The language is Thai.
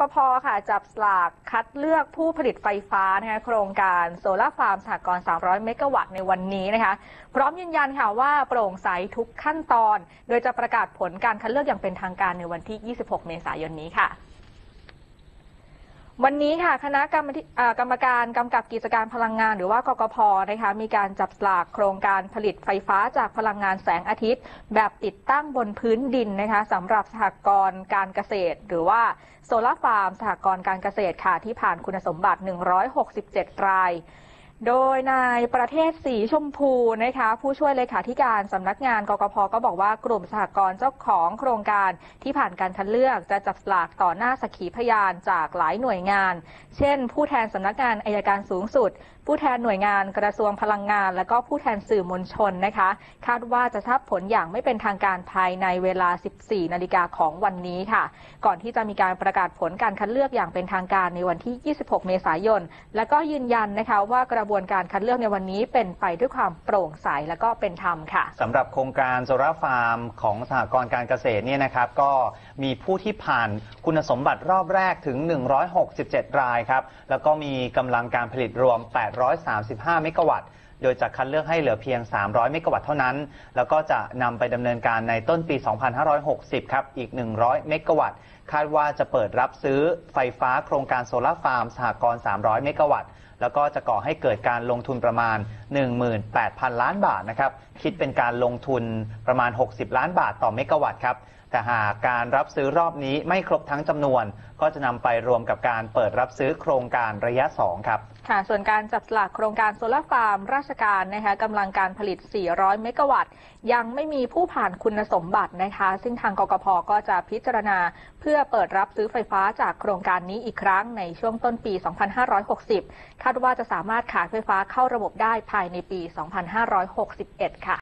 กพค่ะ จับสลากคัดเลือกผู้ผลิตไฟฟ้านะคะโครงการโซลาร์ฟาร์มสหกรณ์ 300 เมกะวัตต์ในวันนี้นะคะ พร้อมยืนยันค่ะว่าโปร่งใสทุกขั้นตอน โดยจะประกาศผลการคัดเลือกอย่างเป็นทางการในวันที่ 26 เมษายนนี้ค่ะ วันนี้ค่ะคณะกรรมธิอ่ากรรมการกำกับกิจการพลังงาน หรือว่ากกพนะคะมีการจับสลากโครงการผลิตไฟฟ้าจากพลังงานแสงอาทิตย์ แบบติดตั้งบนพื้นดินนะคะสำหรับสหกรณ์การเกษตร หรือว่าโซลาร์ฟาร์มสหกรณ์การเกษตรค่ะที่ผ่านคุณสมบัติ 167 ราย โดยนายประเทศสีชมพูนะคะผู้ช่วยเลขาธิการสำนักงานกกพก็บอกว่ากลุ่มสหกรณ์เจ้าของโครงการที่ผ่านการคัดเลือกจะจับสลากต่อหน้าสักขีพยานจากหลายหน่วยงาน เช่น ผู้แทนสำนักงานอายการสูงสุด ผู้แทนหน่วยงานกระทรวงพลังงาน และก็ผู้แทนสื่อมวลชนนะคะ คาดว่าจะทราบผลอย่างไม่เป็นทางการภายในเวลา 14 นาฬิกาของวันนี้ค่ะ ก่อนที่จะมีการประกาศผลการคัดเลือกอย่างเป็นทางการในวันที่ 26 เมษายน และก็ยืนยันนะคะว่ากระบวนการคัดเลือกในวันนี้เป็นไปด้วยความโปร่งใสและก็เป็นธรรมค่ะสำหรับโครงการโซลาร์ฟาร์มของสหกรณ์การเกษตรเนี่ยนะครับ ก็มีผู้ที่ผ่านคุณสมบัติรอบแรกถึง 167 รายครับ แล้วก็มีกำลังการผลิตรวม 835 เมกะวัตต์ โดยจะคัดเลือกให้เหลือเพียง 300 เมกะวัตต์เท่านั้น แล้วก็จะนำไปดำเนินการในต้นปี 2560 ครับ อีก 100 เมกะวัตต์ คาดว่าจะเปิดรับซื้อไฟฟ้าโครงการโซลาร์ฟาร์มสหกรณ์ 300 เมกะวัตต์แล้วก็จะก่อให้เกิดการลงทุนประมาณ 18,000 ล้านบาทนะครับ คิดเป็นการลงทุนประมาณ 60 ล้านบาทต่อเมกะวัตต์ครับ แต่หากการรับซื้อรอบนี้ไม่ครบทั้งจำนวน ก็จะนำไปรวมกับการเปิดรับซื้อโครงการระยะ 2 ครับ ค่ะส่วนการจับสลากโครงการโซลาร์ฟาร์ม ราชการนะคะกำลังการผลิต 400 เมกะวัตต์ยังไม่มีผู้ผ่านคุณสมบัตินะคะ ซึ่งทางกกพก็จะพิจารณา เพื่อเปิดรับซื้อไฟฟ้าจากโครงการนี้อีกครั้งในช่วงต้นปี 2560 คาดว่าจะสามารถขายไฟฟ้าเข้าระบบได้ภายในปี 2561 ค่ะ